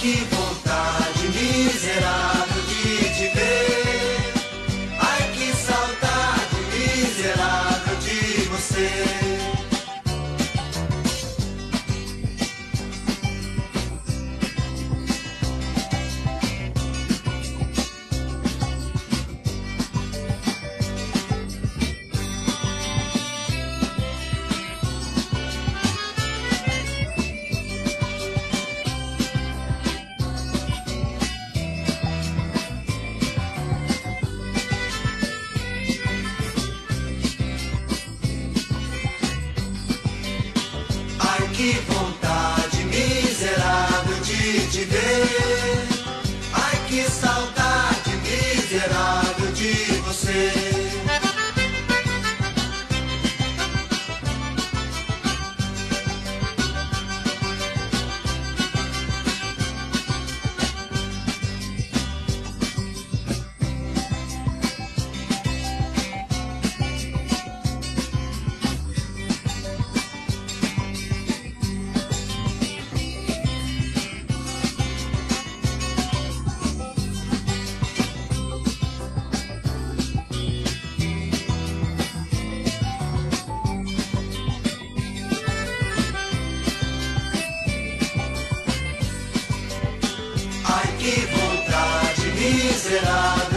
keep que vontade miserável de te ver. Ai, que saudade. miserável.